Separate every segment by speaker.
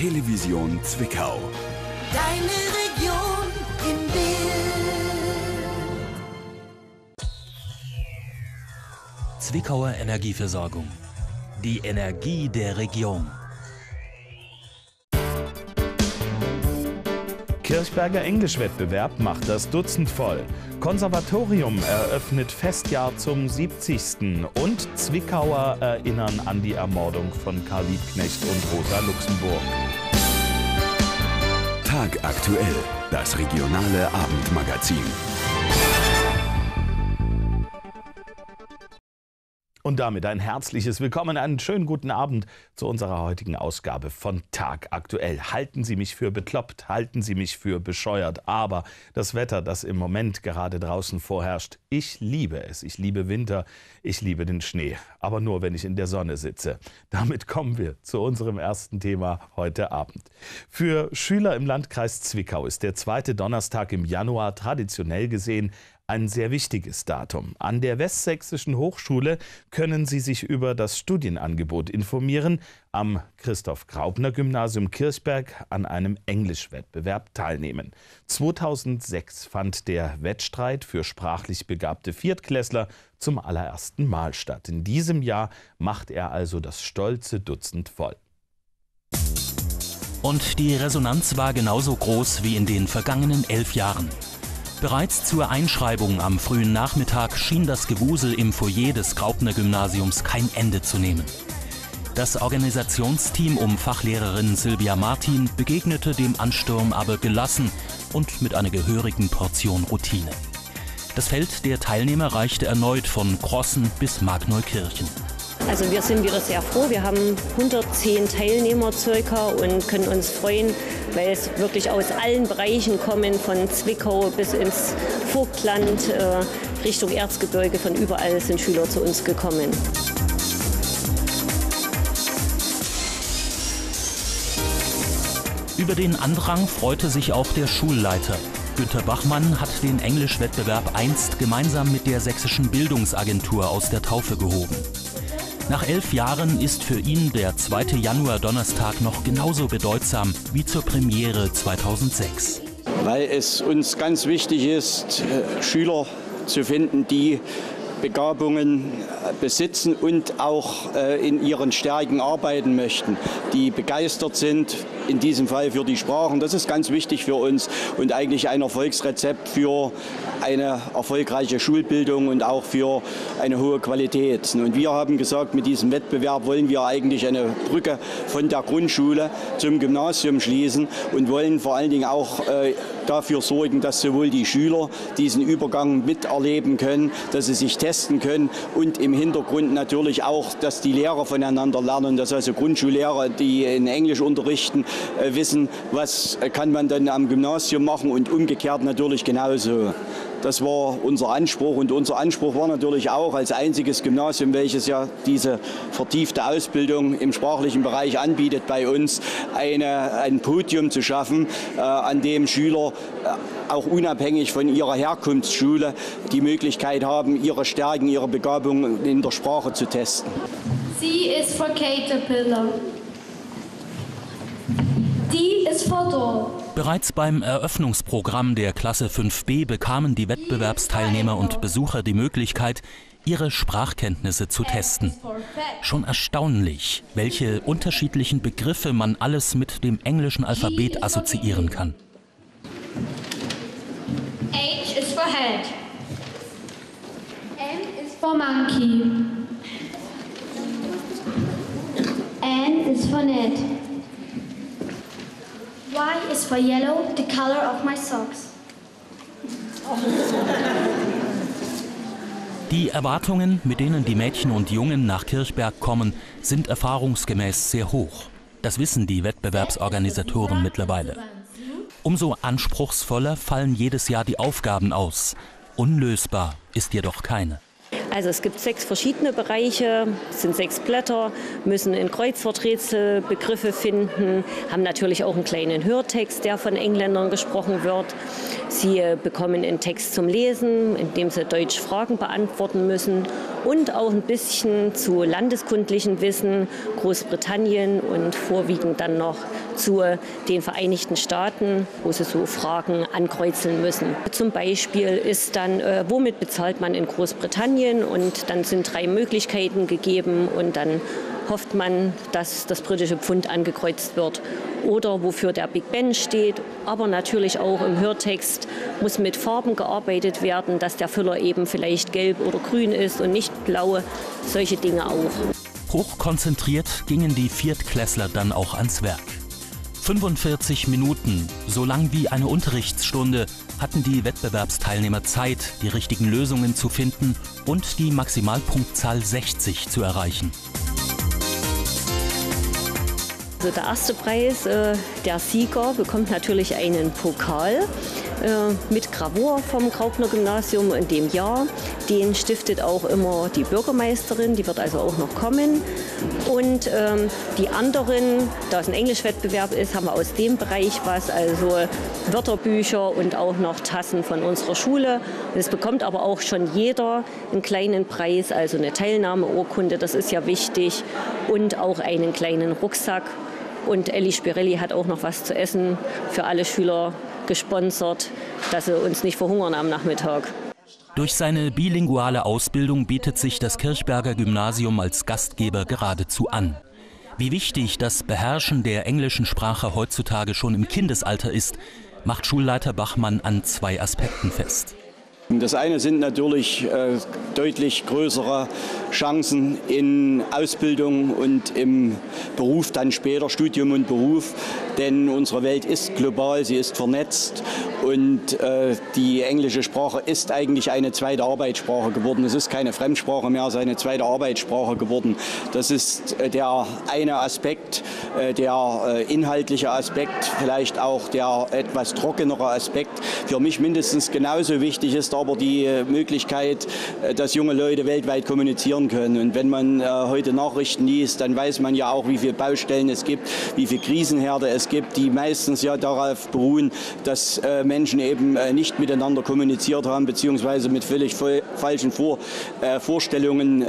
Speaker 1: Television Zwickau.
Speaker 2: Deine Region im Bild.
Speaker 3: Zwickauer Energieversorgung. Die Energie der Region.
Speaker 4: Kirchberger Englischwettbewerb macht das Dutzend voll. Konservatorium eröffnet Festjahr zum 70. Und Zwickauer erinnern an die Ermordung von Karl Liebknecht und Rosa Luxemburg.
Speaker 1: Tag aktuell. Das regionale Abendmagazin.
Speaker 4: Und damit ein herzliches Willkommen, einen schönen guten Abend zu unserer heutigen Ausgabe von Tag aktuell. Halten Sie mich für bekloppt, halten Sie mich für bescheuert, aber das Wetter, das im Moment gerade draußen vorherrscht, ich liebe es. Ich liebe Winter, ich liebe den Schnee, aber nur wenn ich in der Sonne sitze. Damit kommen wir zu unserem ersten Thema heute Abend. Für Schüler im Landkreis Zwickau ist der zweite Donnerstag im Januar traditionell gesehen ein sehr wichtiges Datum. An der Westsächsischen Hochschule können Sie sich über das Studienangebot informieren, am Christoph Graupner Gymnasium Kirchberg an einem Englischwettbewerb teilnehmen. 2006 fand der Wettstreit für sprachlich begabte Viertklässler zum allerersten Mal statt. In diesem Jahr macht er also das stolze Dutzend voll.
Speaker 3: Und die Resonanz war genauso groß wie in den vergangenen elf Jahren. Bereits zur Einschreibung am frühen Nachmittag schien das Gewusel im Foyer des Graupner Gymnasiums kein Ende zu nehmen. Das Organisationsteam um Fachlehrerin Silvia Martin begegnete dem Ansturm aber gelassen und mit einer gehörigen Portion Routine. Das Feld der Teilnehmer reichte erneut von Crossen bis Markneukirchen.
Speaker 5: Also wir sind wieder sehr froh. Wir haben 110 Teilnehmer circa und können uns freuen, weil es wirklich aus allen Bereichen kommen, von Zwickau bis ins Vogtland, äh, Richtung Erzgebirge, von überall sind Schüler zu uns gekommen.
Speaker 3: Über den Andrang freute sich auch der Schulleiter. Günter Bachmann hat den Englischwettbewerb einst gemeinsam mit der Sächsischen Bildungsagentur aus der Taufe gehoben. Nach elf Jahren ist für ihn der 2. Januar-Donnerstag noch genauso bedeutsam wie zur Premiere 2006.
Speaker 6: Weil es uns ganz wichtig ist, äh, Schüler zu finden, die Begabungen besitzen und auch äh, in ihren Stärken arbeiten möchten, die begeistert sind, in diesem Fall für die Sprachen. Das ist ganz wichtig für uns und eigentlich ein Erfolgsrezept für eine erfolgreiche Schulbildung und auch für eine hohe Qualität. Und wir haben gesagt, mit diesem Wettbewerb wollen wir eigentlich eine Brücke von der Grundschule zum Gymnasium schließen und wollen vor allen Dingen auch äh, dafür sorgen, dass sowohl die Schüler diesen Übergang miterleben können, dass sie sich testen können und im Hintergrund natürlich auch, dass die Lehrer voneinander lernen, dass also Grundschullehrer, die in Englisch unterrichten, äh, wissen, was kann man dann am Gymnasium machen und umgekehrt natürlich genauso. Das war unser Anspruch und unser Anspruch war natürlich auch als einziges Gymnasium, welches ja diese vertiefte Ausbildung im sprachlichen Bereich anbietet bei uns, eine, ein Podium zu schaffen, äh, an dem Schüler äh, auch unabhängig von ihrer Herkunftsschule die Möglichkeit haben, ihre Stärken, ihre Begabungen in der Sprache zu testen.
Speaker 7: C is for caterpillar. D is for door.
Speaker 3: Bereits beim Eröffnungsprogramm der Klasse 5b bekamen die Wettbewerbsteilnehmer und Besucher die Möglichkeit, ihre Sprachkenntnisse zu testen. Schon erstaunlich, welche unterschiedlichen Begriffe man alles mit dem englischen Alphabet assoziieren kann.
Speaker 7: H is for head. M is for monkey. N is for net. Is for yellow, the color of my socks.
Speaker 3: Die Erwartungen, mit denen die Mädchen und Jungen nach Kirchberg kommen, sind erfahrungsgemäß sehr hoch. Das wissen die Wettbewerbsorganisatoren mittlerweile. Umso anspruchsvoller fallen jedes Jahr die Aufgaben aus. Unlösbar ist jedoch keine.
Speaker 5: Also es gibt sechs verschiedene Bereiche, es sind sechs Blätter, müssen in Kreuzworträtsel Begriffe finden, haben natürlich auch einen kleinen Hörtext, der von Engländern gesprochen wird. Sie äh, bekommen einen Text zum Lesen, in dem sie Deutsch Fragen beantworten müssen und auch ein bisschen zu landeskundlichen Wissen, Großbritannien und vorwiegend dann noch zu den Vereinigten Staaten, wo sie so Fragen ankreuzeln müssen. Zum Beispiel ist dann, äh, womit bezahlt man in Großbritannien? Und dann sind drei Möglichkeiten gegeben und dann hofft man, dass das britische Pfund angekreuzt wird oder wofür der Big Ben steht. Aber natürlich auch im Hörtext muss mit Farben gearbeitet werden, dass der Füller eben vielleicht gelb oder grün ist und nicht blau. Solche Dinge auch.
Speaker 3: Hochkonzentriert gingen die Viertklässler dann auch ans Werk. 45 Minuten, so lang wie eine Unterrichtsstunde, hatten die Wettbewerbsteilnehmer Zeit, die richtigen Lösungen zu finden und die Maximalpunktzahl 60 zu erreichen.
Speaker 5: Also der erste Preis, äh, der Sieger, bekommt natürlich einen Pokal mit Gravur vom Graupner Gymnasium in dem Jahr. Den stiftet auch immer die Bürgermeisterin, die wird also auch noch kommen. Und ähm, die anderen, da es ein Englischwettbewerb ist, haben wir aus dem Bereich was, also Wörterbücher und auch noch Tassen von unserer Schule. Es bekommt aber auch schon jeder einen kleinen Preis, also eine Teilnahmeurkunde, das ist ja wichtig, und auch einen kleinen Rucksack. Und Elli Spirelli hat auch noch was zu essen für alle Schüler gesponsert, dass sie uns nicht verhungern am Nachmittag.
Speaker 3: Durch seine bilinguale Ausbildung bietet sich das Kirchberger Gymnasium als Gastgeber geradezu an. Wie wichtig das Beherrschen der englischen Sprache heutzutage schon im Kindesalter ist, macht Schulleiter Bachmann an zwei Aspekten fest.
Speaker 6: Das eine sind natürlich äh, deutlich größere Chancen in Ausbildung und im Beruf, dann später Studium und Beruf. Denn unsere Welt ist global, sie ist vernetzt und äh, die englische Sprache ist eigentlich eine zweite Arbeitssprache geworden. Es ist keine Fremdsprache mehr, es ist eine zweite Arbeitssprache geworden. Das ist äh, der eine Aspekt, der inhaltliche Aspekt, vielleicht auch der etwas trockenere Aspekt. Für mich mindestens genauso wichtig ist aber die äh, Möglichkeit, äh, dass junge Leute weltweit kommunizieren können. Und wenn man heute Nachrichten liest, dann weiß man ja auch, wie viele Baustellen es gibt, wie viele Krisenherde es gibt, die meistens ja darauf beruhen, dass Menschen eben nicht miteinander kommuniziert haben, beziehungsweise mit völlig falschen Vor Vorstellungen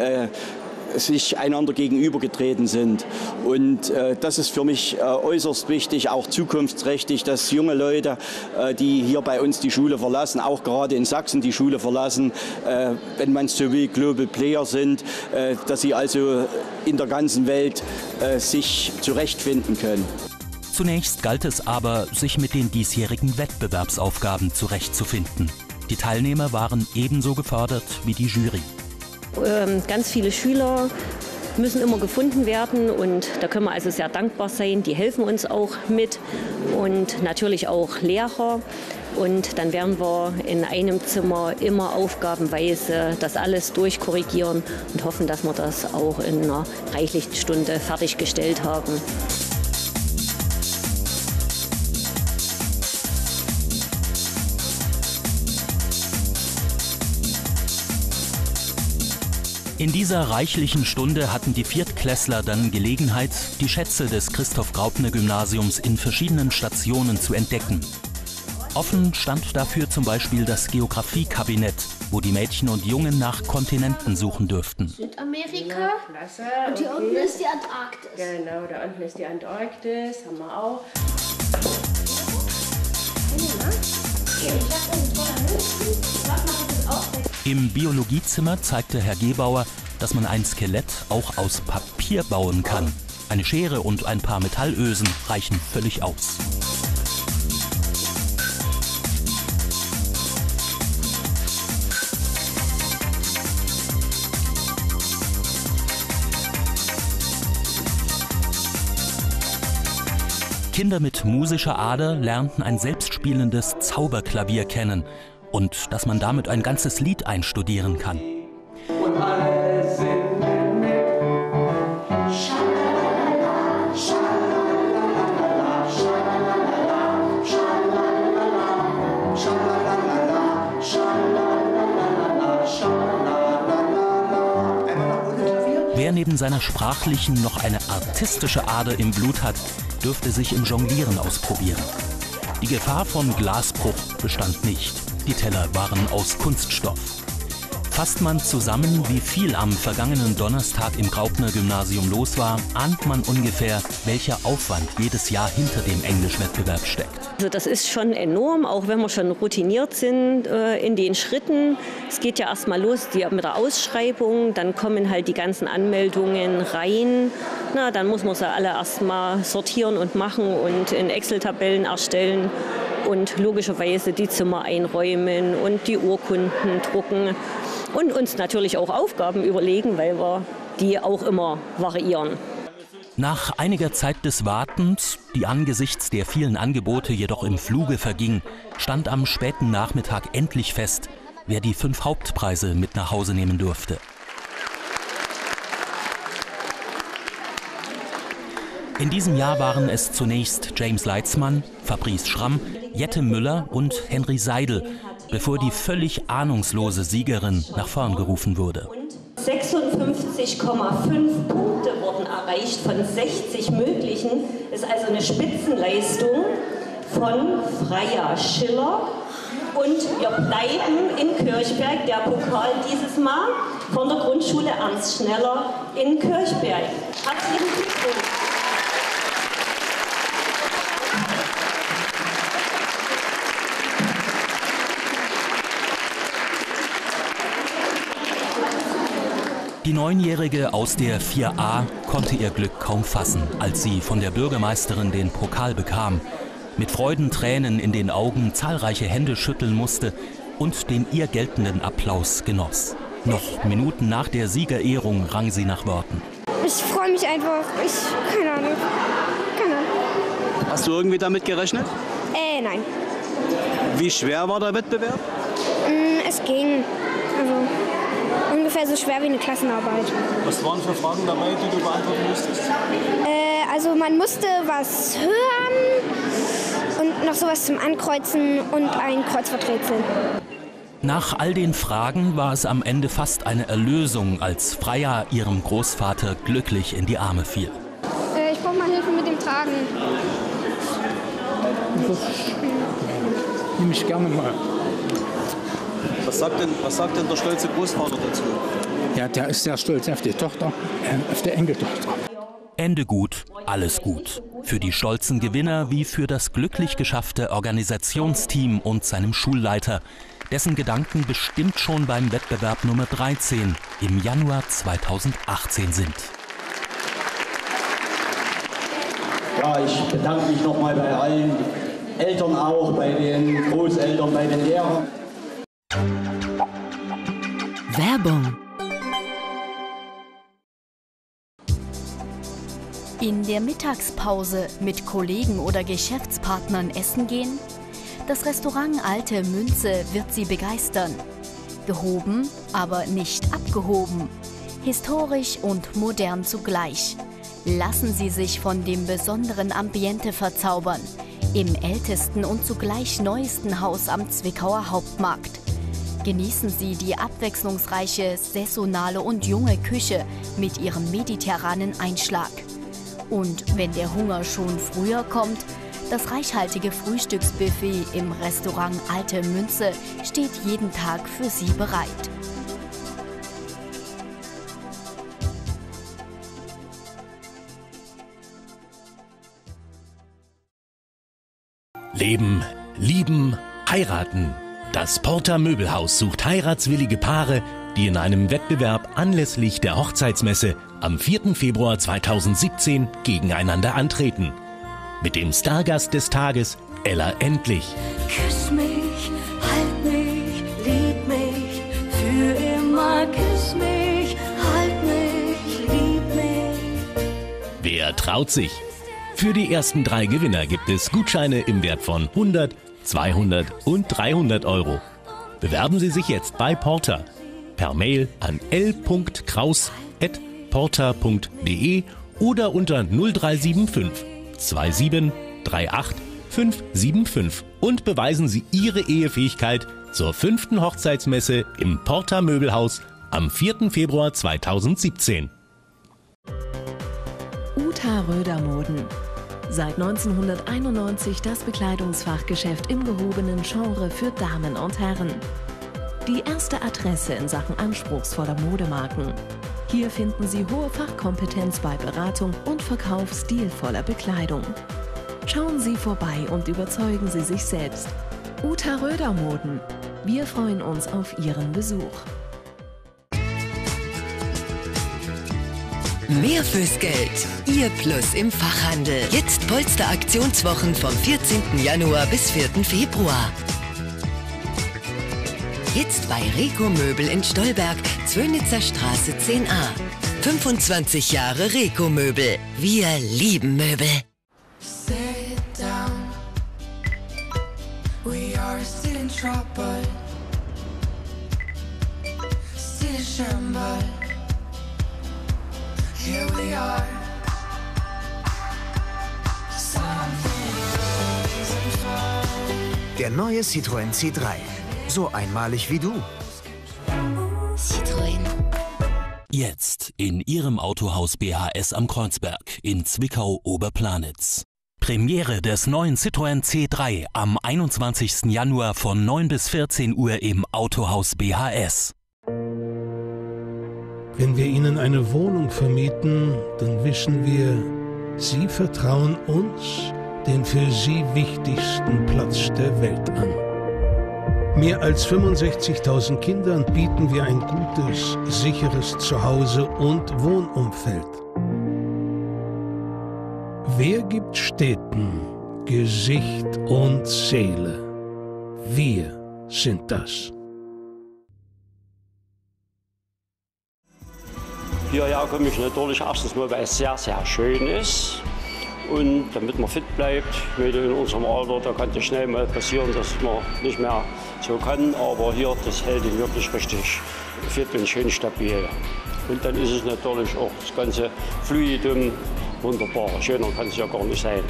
Speaker 6: sich einander gegenübergetreten sind. Und äh, das ist für mich äh, äußerst wichtig, auch zukunftsträchtig, dass junge Leute, äh, die hier bei uns die Schule verlassen, auch gerade in Sachsen die Schule verlassen, äh, wenn man so will, Global Player sind, äh, dass sie also in der ganzen Welt äh, sich zurechtfinden können.
Speaker 3: Zunächst galt es aber, sich mit den diesjährigen Wettbewerbsaufgaben zurechtzufinden. Die Teilnehmer waren ebenso gefordert wie die Jury.
Speaker 5: Ähm, ganz viele Schüler müssen immer gefunden werden und da können wir also sehr dankbar sein. Die helfen uns auch mit und natürlich auch Lehrer. Und dann werden wir in einem Zimmer immer aufgabenweise das alles durchkorrigieren und hoffen, dass wir das auch in einer reichlichen Stunde fertiggestellt haben.
Speaker 3: In dieser reichlichen Stunde hatten die Viertklässler dann Gelegenheit, die Schätze des Christoph-Graupner-Gymnasiums in verschiedenen Stationen zu entdecken. Offen stand dafür zum Beispiel das Geografiekabinett, wo die Mädchen und Jungen nach Kontinenten suchen dürften.
Speaker 7: Südamerika. Und hier unten ist die Antarktis.
Speaker 8: Genau, da unten ist die Antarktis, haben wir auch.
Speaker 3: Im Biologiezimmer zeigte Herr Gebauer, dass man ein Skelett auch aus Papier bauen kann. Eine Schere und ein paar Metallösen reichen völlig aus. Kinder mit musischer Ader lernten ein selbstspielendes Zauberklavier kennen und dass man damit ein ganzes Lied einstudieren kann. Wer neben seiner sprachlichen noch eine artistische Ader im Blut hat, dürfte sich im Jonglieren ausprobieren. Die Gefahr von Glasbruch bestand nicht. Die Teller waren aus Kunststoff. Fasst man zusammen, wie viel am vergangenen Donnerstag im Graupner Gymnasium los war, ahnt man ungefähr, welcher Aufwand jedes Jahr hinter dem Englischwettbewerb steckt.
Speaker 5: Also das ist schon enorm, auch wenn wir schon routiniert sind äh, in den Schritten. Es geht ja erst mal los die, mit der Ausschreibung, dann kommen halt die ganzen Anmeldungen rein. Na, dann muss man sie alle erst mal sortieren und machen und in Excel-Tabellen erstellen und logischerweise die Zimmer einräumen und die Urkunden drucken und uns natürlich auch Aufgaben überlegen, weil wir die auch immer variieren.
Speaker 3: Nach einiger Zeit des Wartens, die angesichts der vielen Angebote jedoch im Fluge verging, stand am späten Nachmittag endlich fest, wer die fünf Hauptpreise mit nach Hause nehmen durfte. In diesem Jahr waren es zunächst James Leitzmann, Fabrice Schramm, Jette Müller und Henry Seidel, bevor die völlig ahnungslose Siegerin nach vorn gerufen wurde.
Speaker 5: 56,5 Punkte wurden erreicht von 60 möglichen. Das ist also eine Spitzenleistung von Freya Schiller. Und wir bleiben in Kirchberg, der Pokal dieses Mal von der Grundschule Ernst Schneller in Kirchberg. Herzlichen Glückwunsch.
Speaker 3: Neunjährige aus der 4a konnte ihr Glück kaum fassen, als sie von der Bürgermeisterin den Pokal bekam, mit Freudentränen in den Augen zahlreiche Hände schütteln musste und den ihr geltenden Applaus genoss. Noch Minuten nach der Siegerehrung rang sie nach Worten.
Speaker 7: Ich freue mich einfach. Ich, keine Ahnung. Keine Ahnung.
Speaker 9: Hast du irgendwie damit gerechnet?
Speaker 7: Äh, nein.
Speaker 9: Wie schwer war der Wettbewerb?
Speaker 7: Mm, es ging. Also, ungefähr so schwer wie eine Klassenarbeit.
Speaker 9: Was waren für Fragen dabei, die du beantworten musstest?
Speaker 7: Äh, also man musste was hören und noch sowas zum Ankreuzen und ein Kreuzworträtsel.
Speaker 3: Nach all den Fragen war es am Ende fast eine Erlösung, als Freya ihrem Großvater glücklich in die Arme fiel.
Speaker 7: Äh, ich brauche mal Hilfe mit dem Tragen.
Speaker 10: Nehme ich gerne mal.
Speaker 9: Was sagt denn, was sagt denn der stolze Großvater dazu?
Speaker 10: Ja, der ist sehr stolz auf die Tochter, äh, auf die Enkeltochter.
Speaker 3: Ende gut, alles gut. Für die stolzen Gewinner wie für das glücklich geschaffte Organisationsteam und seinem Schulleiter, dessen Gedanken bestimmt schon beim Wettbewerb Nummer 13 im Januar 2018 sind.
Speaker 6: Ja, ich bedanke mich nochmal bei allen Eltern auch, bei den Großeltern, bei den Lehrern.
Speaker 11: Werbung
Speaker 12: In der Mittagspause mit Kollegen oder Geschäftspartnern essen gehen? Das Restaurant Alte Münze wird Sie begeistern. Gehoben, aber nicht abgehoben. Historisch und modern zugleich. Lassen Sie sich von dem besonderen Ambiente verzaubern. Im ältesten und zugleich neuesten Haus am Zwickauer Hauptmarkt. Genießen Sie die abwechslungsreiche, saisonale und junge Küche mit ihrem mediterranen Einschlag. Und wenn der Hunger schon früher kommt, das reichhaltige Frühstücksbuffet im Restaurant Alte Münze steht jeden Tag für Sie bereit.
Speaker 13: Leben, lieben, heiraten. Das Porter Möbelhaus sucht heiratswillige Paare, die in einem Wettbewerb anlässlich der Hochzeitsmesse am 4. Februar 2017 gegeneinander antreten. Mit dem Stargast des Tages, Ella Endlich.
Speaker 2: Küss mich, halt mich, lieb mich, für immer küss mich, halt mich, lieb mich.
Speaker 13: Wer traut sich? Für die ersten drei Gewinner gibt es Gutscheine im Wert von 100, 200 und 300 Euro. Bewerben Sie sich jetzt bei Porter per Mail an l.kraus.porter.de oder unter 0375 27 38 575 und beweisen Sie Ihre Ehefähigkeit zur fünften Hochzeitsmesse im Porter Möbelhaus am 4. Februar 2017.
Speaker 11: Uta Röder-Moden. Seit 1991 das Bekleidungsfachgeschäft im gehobenen Genre für Damen und Herren. Die erste Adresse in Sachen anspruchsvoller Modemarken. Hier finden Sie hohe Fachkompetenz bei Beratung und Verkauf stilvoller Bekleidung. Schauen Sie vorbei und überzeugen Sie sich selbst. Uta Röder Moden. Wir freuen uns auf Ihren Besuch.
Speaker 14: Mehr fürs Geld. Ihr Plus im Fachhandel. Polster-Aktionswochen vom 14. Januar bis 4. Februar. Jetzt bei Reco Möbel in Stolberg, Zwönitzer Straße 10a. 25 Jahre Reco Möbel. Wir lieben Möbel.
Speaker 15: Here we are.
Speaker 16: Der neue Citroën C3. So einmalig wie du.
Speaker 14: Citroën.
Speaker 3: Jetzt in Ihrem Autohaus BHS am Kreuzberg in Zwickau-Oberplanitz. Premiere des neuen Citroën C3 am 21. Januar von 9 bis 14 Uhr im Autohaus BHS.
Speaker 17: Wenn wir Ihnen eine Wohnung vermieten, dann wissen wir, Sie vertrauen uns den für Sie wichtigsten Platz der Welt an. Mehr als 65.000 Kindern bieten wir ein gutes, sicheres Zuhause und Wohnumfeld. Wer gibt Städten Gesicht und Seele? Wir sind das.
Speaker 18: Hierher komme ich natürlich erstens mal, weil es sehr, sehr schön ist. Und damit man fit bleibt, mit in unserem Alter, da kann es schnell mal passieren, dass man nicht mehr so kann. Aber hier, das hält ihn wirklich richtig fit und schön stabil. Und dann ist es natürlich auch das ganze Fluidum wunderbar. Schöner kann es ja gar nicht sein.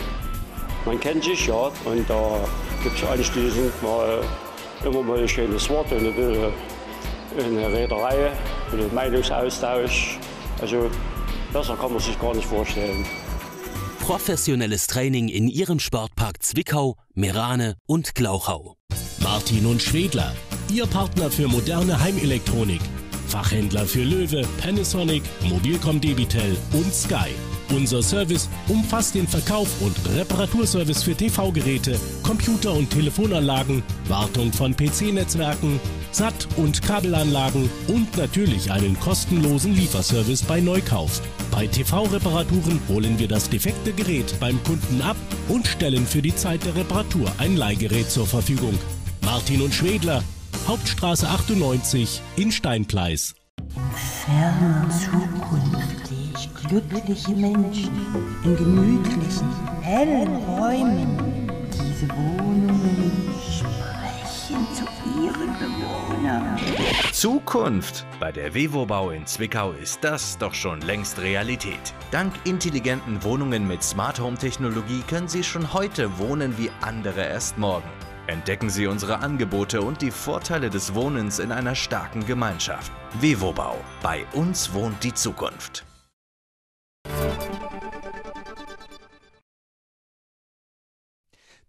Speaker 18: Man kennt sich ja und da gibt es anschließend mal immer mal ein schönes Wort und eine, eine Rederei, einen Meinungsaustausch. Also besser kann man sich gar nicht vorstellen.
Speaker 3: Professionelles Training in Ihrem Sportpark Zwickau, Merane und Glauchau.
Speaker 13: Martin und Schwedler, Ihr Partner für moderne Heimelektronik. Fachhändler für Löwe, Panasonic, Mobilcom Debitel und Sky. Unser Service umfasst den Verkauf und Reparaturservice für TV-Geräte, Computer- und Telefonanlagen, Wartung von PC-Netzwerken, Sat- und Kabelanlagen und natürlich einen kostenlosen Lieferservice bei Neukauf. Bei TV-Reparaturen holen wir das defekte Gerät beim Kunden ab und stellen für die Zeit der Reparatur ein Leihgerät zur Verfügung. Martin und Schwedler, Hauptstraße 98 in Steinkleis.
Speaker 19: fernen Zukunft glückliche Menschen in gemütlichen, hellen Räumen. Diese Wohnungen sprechen zu ihren Bewohnern.
Speaker 20: Zukunft! Bei der Vevobau in Zwickau ist das doch schon längst Realität. Dank intelligenten Wohnungen mit Smart Home Technologie können Sie schon heute wohnen wie andere erst morgen. Entdecken Sie unsere Angebote und die Vorteile des Wohnens in einer starken Gemeinschaft. Vevobau. Bei uns wohnt die Zukunft.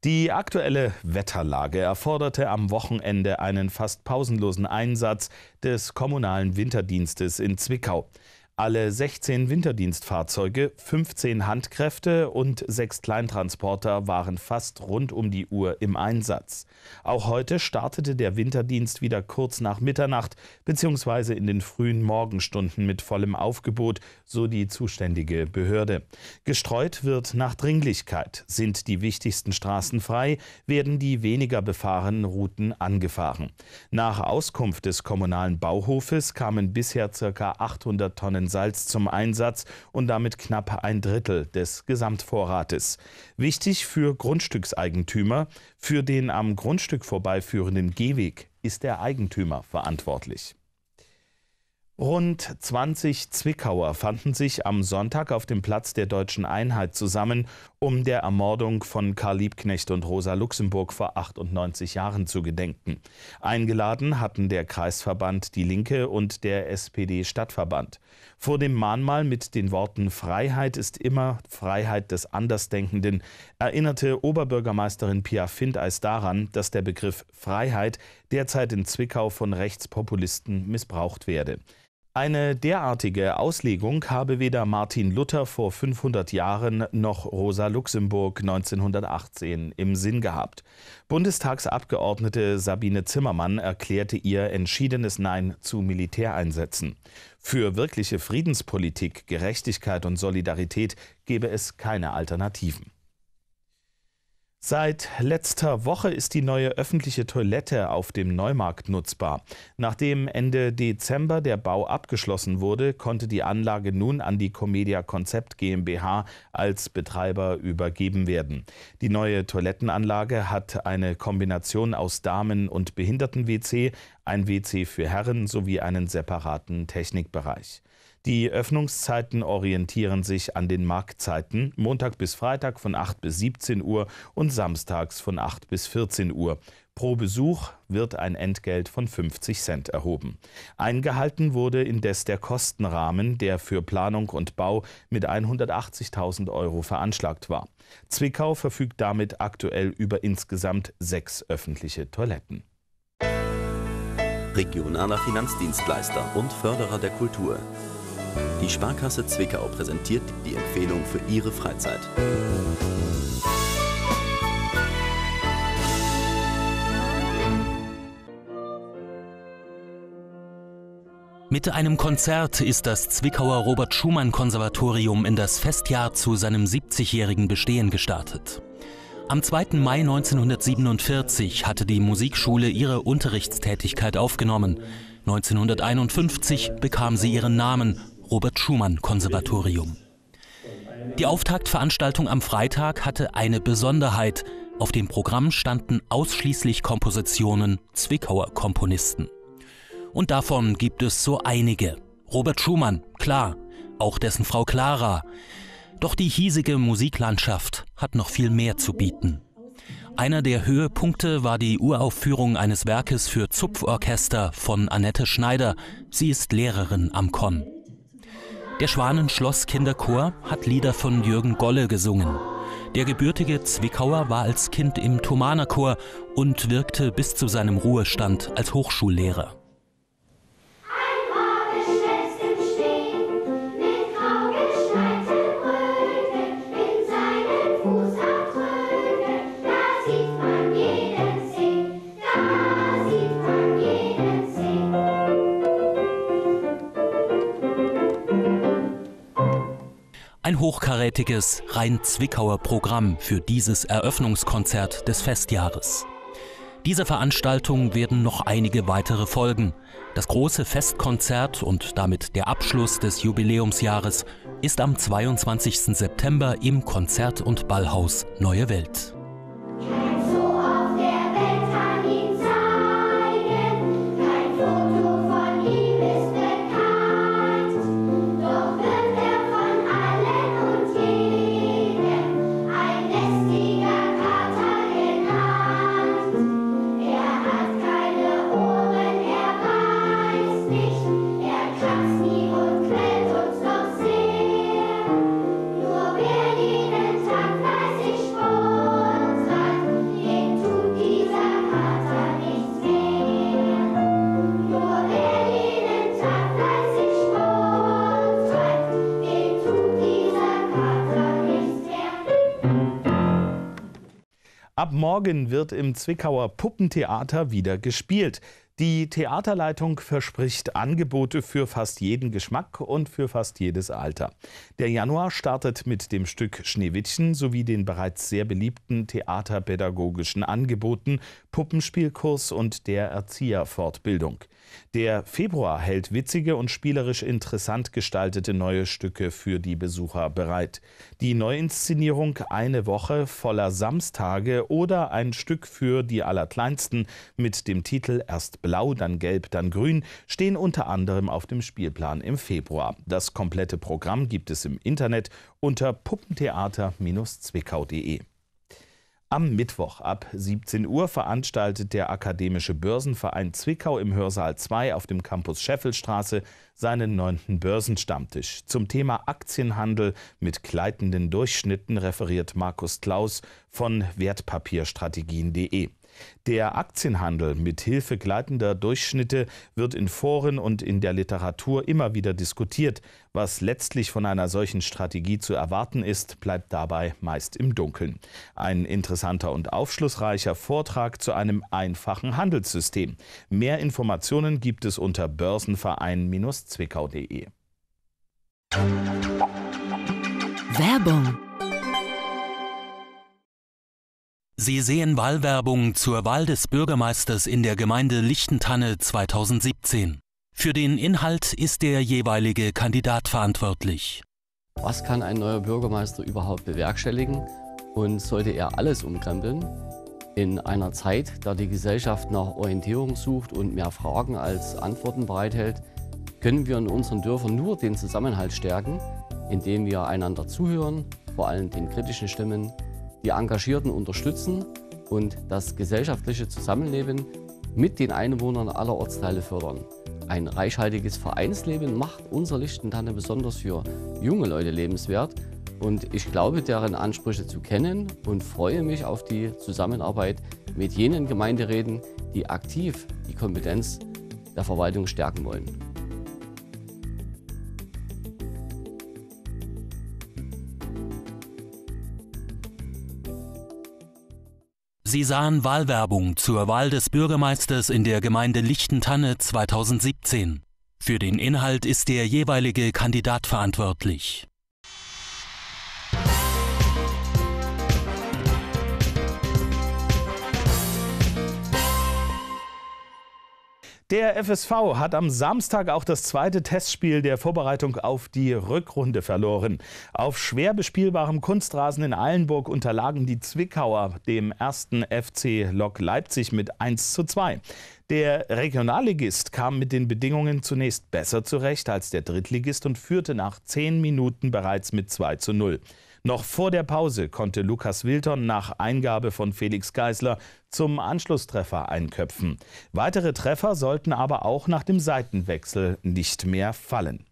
Speaker 4: Die aktuelle Wetterlage erforderte am Wochenende einen fast pausenlosen Einsatz des kommunalen Winterdienstes in Zwickau. Alle 16 Winterdienstfahrzeuge, 15 Handkräfte und sechs Kleintransporter waren fast rund um die Uhr im Einsatz. Auch heute startete der Winterdienst wieder kurz nach Mitternacht bzw. in den frühen Morgenstunden mit vollem Aufgebot, so die zuständige Behörde. Gestreut wird nach Dringlichkeit. Sind die wichtigsten Straßen frei, werden die weniger befahrenen Routen angefahren. Nach Auskunft des kommunalen Bauhofes kamen bisher ca. 800 Tonnen Salz zum Einsatz und damit knapp ein Drittel des Gesamtvorrates. Wichtig für Grundstückseigentümer, für den am Grundstück vorbeiführenden Gehweg ist der Eigentümer verantwortlich. Rund 20 Zwickauer fanden sich am Sonntag auf dem Platz der Deutschen Einheit zusammen, um der Ermordung von Karl Liebknecht und Rosa Luxemburg vor 98 Jahren zu gedenken. Eingeladen hatten der Kreisverband Die Linke und der SPD-Stadtverband. Vor dem Mahnmal mit den Worten Freiheit ist immer Freiheit des Andersdenkenden erinnerte Oberbürgermeisterin Pia Findeis daran, dass der Begriff Freiheit derzeit in Zwickau von Rechtspopulisten missbraucht werde. Eine derartige Auslegung habe weder Martin Luther vor 500 Jahren noch Rosa Luxemburg 1918 im Sinn gehabt. Bundestagsabgeordnete Sabine Zimmermann erklärte ihr entschiedenes Nein zu Militäreinsätzen. Für wirkliche Friedenspolitik, Gerechtigkeit und Solidarität gebe es keine Alternativen. Seit letzter Woche ist die neue öffentliche Toilette auf dem Neumarkt nutzbar. Nachdem Ende Dezember der Bau abgeschlossen wurde, konnte die Anlage nun an die Comedia Konzept GmbH als Betreiber übergeben werden. Die neue Toilettenanlage hat eine Kombination aus Damen- und Behinderten-WC, ein WC für Herren sowie einen separaten Technikbereich. Die Öffnungszeiten orientieren sich an den Marktzeiten, Montag bis Freitag von 8 bis 17 Uhr und samstags von 8 bis 14 Uhr. Pro Besuch wird ein Entgelt von 50 Cent erhoben. Eingehalten wurde indes der Kostenrahmen, der für Planung und Bau mit 180.000 Euro veranschlagt war. Zwickau verfügt damit aktuell über insgesamt sechs öffentliche Toiletten.
Speaker 21: Regionaler Finanzdienstleister und Förderer der Kultur. Die Sparkasse Zwickau präsentiert die Empfehlung für Ihre Freizeit.
Speaker 3: Mit einem Konzert ist das Zwickauer Robert Schumann Konservatorium in das Festjahr zu seinem 70-jährigen Bestehen gestartet. Am 2. Mai 1947 hatte die Musikschule ihre Unterrichtstätigkeit aufgenommen. 1951 bekam sie ihren Namen Robert Schumann Konservatorium. Die Auftaktveranstaltung am Freitag hatte eine Besonderheit. Auf dem Programm standen ausschließlich Kompositionen Zwickauer Komponisten. Und davon gibt es so einige. Robert Schumann, klar, auch dessen Frau Clara. Doch die hiesige Musiklandschaft hat noch viel mehr zu bieten. Einer der Höhepunkte war die Uraufführung eines Werkes für Zupforchester von Annette Schneider. Sie ist Lehrerin am Konn. Der Schwanenschloss Kinderchor hat Lieder von Jürgen Golle gesungen. Der gebürtige Zwickauer war als Kind im Thomanerchor und wirkte bis zu seinem Ruhestand als Hochschullehrer. Hochkarätiges, rein Zwickauer Programm für dieses Eröffnungskonzert des Festjahres. Dieser Veranstaltung werden noch einige weitere folgen. Das große Festkonzert und damit der Abschluss des Jubiläumsjahres ist am 22. September im Konzert- und Ballhaus Neue Welt.
Speaker 4: Morgen wird im Zwickauer Puppentheater wieder gespielt. Die Theaterleitung verspricht Angebote für fast jeden Geschmack und für fast jedes Alter. Der Januar startet mit dem Stück Schneewittchen sowie den bereits sehr beliebten theaterpädagogischen Angeboten, Puppenspielkurs und der Erzieherfortbildung. Der Februar hält witzige und spielerisch interessant gestaltete neue Stücke für die Besucher bereit. Die Neuinszenierung Eine Woche voller Samstage oder ein Stück für die Allerkleinsten mit dem Titel Erst blau, dann gelb, dann grün stehen unter anderem auf dem Spielplan im Februar. Das komplette Programm gibt es im Internet unter puppentheater-zwickau.de. Am Mittwoch ab 17 Uhr veranstaltet der Akademische Börsenverein Zwickau im Hörsaal 2 auf dem Campus Scheffelstraße seinen neunten Börsenstammtisch. Zum Thema Aktienhandel mit gleitenden Durchschnitten referiert Markus Klaus von Wertpapierstrategien.de. Der Aktienhandel mit Hilfe gleitender Durchschnitte wird in Foren und in der Literatur immer wieder diskutiert. Was letztlich von einer solchen Strategie zu erwarten ist, bleibt dabei meist im Dunkeln. Ein interessanter und aufschlussreicher Vortrag zu einem einfachen Handelssystem. Mehr Informationen gibt es unter börsenverein-zwickau.de.
Speaker 11: Werbung
Speaker 3: Sie sehen Wahlwerbung zur Wahl des Bürgermeisters in der Gemeinde Lichtentanne 2017. Für den Inhalt ist der jeweilige Kandidat verantwortlich.
Speaker 22: Was kann ein neuer Bürgermeister überhaupt bewerkstelligen und sollte er alles umkrempeln? In einer Zeit, da die Gesellschaft nach Orientierung sucht und mehr Fragen als Antworten bereithält, können wir in unseren Dörfern nur den Zusammenhalt stärken, indem wir einander zuhören, vor allem den kritischen Stimmen, die Engagierten unterstützen und das gesellschaftliche Zusammenleben mit den Einwohnern aller Ortsteile fördern. Ein reichhaltiges Vereinsleben macht unser Lichtentanne besonders für junge Leute lebenswert und ich glaube, deren Ansprüche zu kennen und freue mich auf die Zusammenarbeit mit jenen Gemeinderäten, die aktiv die Kompetenz der Verwaltung stärken wollen.
Speaker 3: Sie sahen Wahlwerbung zur Wahl des Bürgermeisters in der Gemeinde Lichtentanne 2017. Für den Inhalt ist der jeweilige Kandidat verantwortlich.
Speaker 4: Der FSV hat am Samstag auch das zweite Testspiel der Vorbereitung auf die Rückrunde verloren. Auf schwer bespielbarem Kunstrasen in Eilenburg unterlagen die Zwickauer dem ersten FC Lok Leipzig mit 1 zu 2. Der Regionalligist kam mit den Bedingungen zunächst besser zurecht als der Drittligist und führte nach zehn Minuten bereits mit 2 zu 0. Noch vor der Pause konnte Lukas Wilton nach Eingabe von Felix Geisler zum Anschlusstreffer einköpfen. Weitere Treffer sollten aber auch nach dem Seitenwechsel nicht mehr fallen.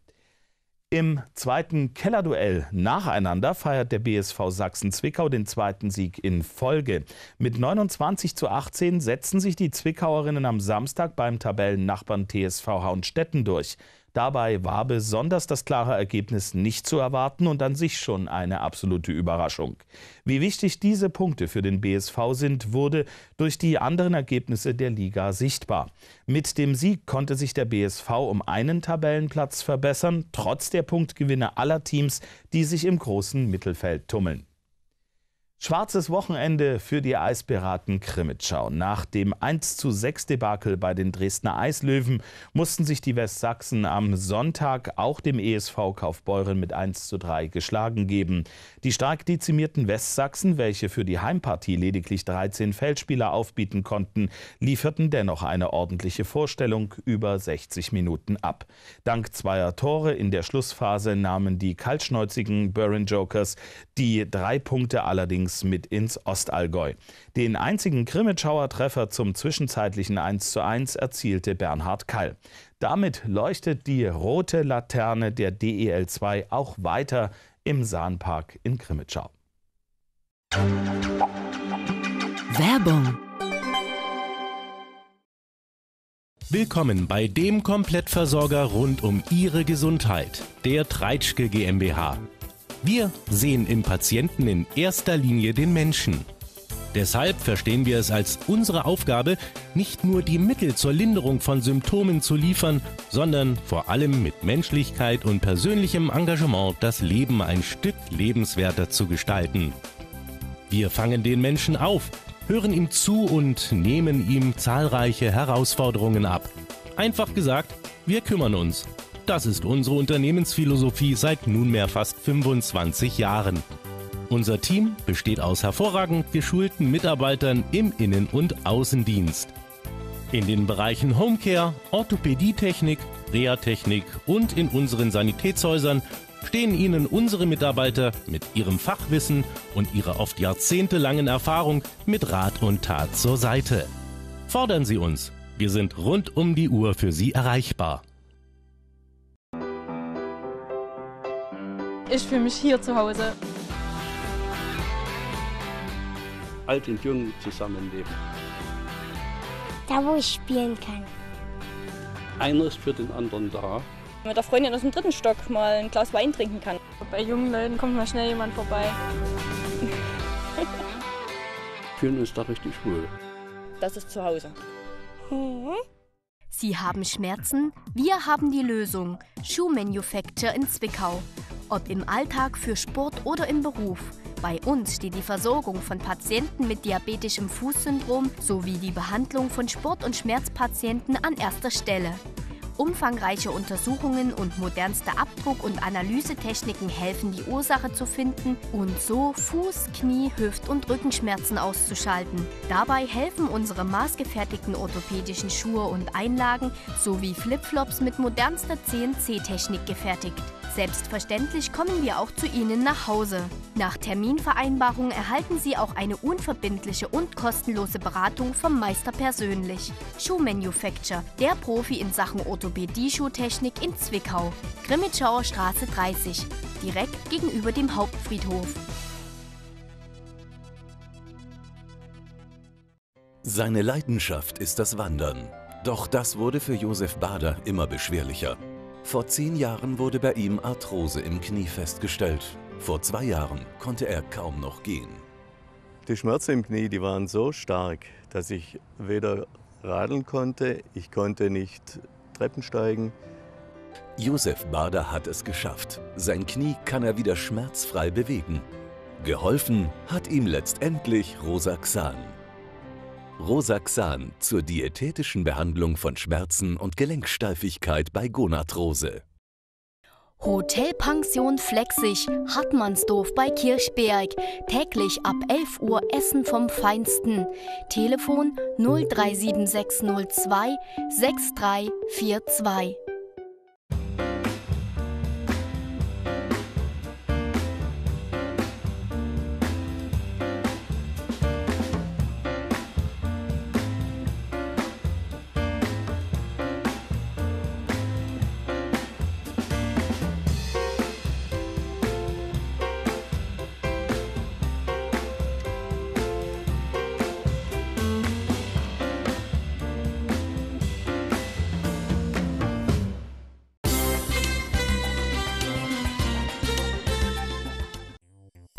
Speaker 4: Im zweiten Kellerduell nacheinander feiert der BSV Sachsen-Zwickau den zweiten Sieg in Folge. Mit 29 zu 18 setzen sich die Zwickauerinnen am Samstag beim Tabellennachbarn TSV Hauenstetten durch. Dabei war besonders das klare Ergebnis nicht zu erwarten und an sich schon eine absolute Überraschung. Wie wichtig diese Punkte für den BSV sind, wurde durch die anderen Ergebnisse der Liga sichtbar. Mit dem Sieg konnte sich der BSV um einen Tabellenplatz verbessern, trotz der Punktgewinne aller Teams, die sich im großen Mittelfeld tummeln. Schwarzes Wochenende für die Eispiraten Krimitschau. Nach dem 1 zu 6 Debakel bei den Dresdner Eislöwen mussten sich die Westsachsen am Sonntag auch dem ESV Kaufbeuren mit 1 zu 3 geschlagen geben. Die stark dezimierten Westsachsen, welche für die Heimpartie lediglich 13 Feldspieler aufbieten konnten, lieferten dennoch eine ordentliche Vorstellung über 60 Minuten ab. Dank zweier Tore in der Schlussphase nahmen die kaltschnäuzigen Burren Jokers die drei Punkte allerdings allerdings mit ins Ostallgäu. Den einzigen Krimitschauer Treffer zum zwischenzeitlichen 1:1 erzielte Bernhard Kall. Damit leuchtet die rote Laterne der DEL 2 auch weiter im Sahnpark in Krimitschau.
Speaker 11: Werbung
Speaker 13: Willkommen bei dem Komplettversorger rund um Ihre Gesundheit, der Treitschke GmbH. Wir sehen im Patienten in erster Linie den Menschen. Deshalb verstehen wir es als unsere Aufgabe, nicht nur die Mittel zur Linderung von Symptomen zu liefern, sondern vor allem mit Menschlichkeit und persönlichem Engagement das Leben ein Stück lebenswerter zu gestalten. Wir fangen den Menschen auf, hören ihm zu und nehmen ihm zahlreiche Herausforderungen ab. Einfach gesagt, wir kümmern uns das ist unsere Unternehmensphilosophie seit nunmehr fast 25 Jahren. Unser Team besteht aus hervorragend geschulten Mitarbeitern im Innen- und Außendienst. In den Bereichen Homecare, Orthopädietechnik, Reha-Technik und in unseren Sanitätshäusern stehen Ihnen unsere Mitarbeiter mit ihrem Fachwissen und ihrer oft jahrzehntelangen Erfahrung mit Rat und Tat zur Seite. Fordern Sie uns. Wir sind rund um die Uhr für Sie erreichbar.
Speaker 23: Ich fühle mich hier zu Hause.
Speaker 9: Alt und jung zusammenleben.
Speaker 7: Da, wo ich spielen kann.
Speaker 9: Einer ist für den anderen da.
Speaker 23: Mit der Freundin aus dem dritten Stock mal ein Glas Wein trinken kann. Bei jungen Leuten kommt mal schnell jemand vorbei.
Speaker 9: Fühlen uns da richtig wohl.
Speaker 23: Das ist zu Hause.
Speaker 12: Sie haben Schmerzen? Wir haben die Lösung. Shoe Manufacture in Zwickau. Ob im Alltag, für Sport oder im Beruf. Bei uns steht die Versorgung von Patienten mit diabetischem Fußsyndrom sowie die Behandlung von Sport- und Schmerzpatienten an erster Stelle. Umfangreiche Untersuchungen und modernste Abdruck- und Analysetechniken helfen, die Ursache zu finden und so Fuß-, Knie-, Hüft- und Rückenschmerzen auszuschalten. Dabei helfen unsere maßgefertigten orthopädischen Schuhe und Einlagen sowie Flipflops mit modernster CNC-Technik gefertigt. Selbstverständlich kommen wir auch zu Ihnen nach Hause. Nach Terminvereinbarung erhalten Sie auch eine unverbindliche und kostenlose Beratung vom Meister persönlich. Shoe Manufacture, der Profi in Sachen Orthopädie-Schuhtechnik in Zwickau. Grimmitschauer Straße 30, direkt gegenüber dem Hauptfriedhof.
Speaker 21: Seine Leidenschaft ist das Wandern. Doch das wurde für Josef Bader immer beschwerlicher. Vor zehn Jahren wurde bei ihm Arthrose im Knie festgestellt. Vor zwei Jahren konnte er kaum noch gehen.
Speaker 24: Die Schmerzen im Knie, die waren so stark, dass ich weder radeln konnte, ich konnte nicht Treppen steigen.
Speaker 21: Josef Bader hat es geschafft. Sein Knie kann er wieder schmerzfrei bewegen. Geholfen hat ihm letztendlich Rosaxan. Rosaxan zur diätetischen Behandlung von Schmerzen und Gelenksteifigkeit bei Gonarthrose.
Speaker 12: Hotelpension Flexig, Hartmannsdorf bei Kirchberg. Täglich ab 11 Uhr Essen vom Feinsten. Telefon 037602 6342.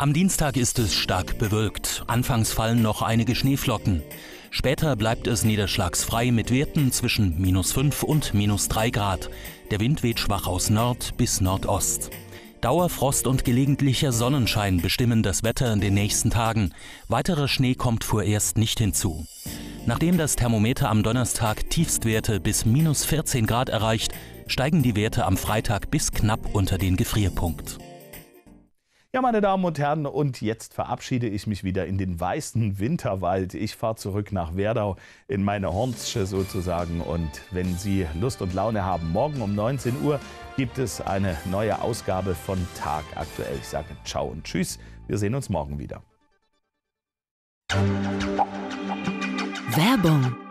Speaker 3: Am Dienstag ist es stark bewölkt. Anfangs fallen noch einige Schneeflocken. Später bleibt es niederschlagsfrei mit Werten zwischen minus 5 und minus 3 Grad. Der Wind weht schwach aus Nord bis Nordost. Dauerfrost und gelegentlicher Sonnenschein bestimmen das Wetter in den nächsten Tagen. Weiterer Schnee kommt vorerst nicht hinzu. Nachdem das Thermometer am Donnerstag Tiefstwerte bis minus 14 Grad erreicht, steigen die Werte am Freitag bis knapp unter den Gefrierpunkt.
Speaker 4: Ja, meine Damen und Herren, und jetzt verabschiede ich mich wieder in den weißen Winterwald. Ich fahre zurück nach Werdau in meine Hornsche sozusagen. Und wenn Sie Lust und Laune haben, morgen um 19 Uhr gibt es eine neue Ausgabe von Tag aktuell. Ich sage Ciao und Tschüss. Wir sehen uns morgen wieder.
Speaker 14: Werbung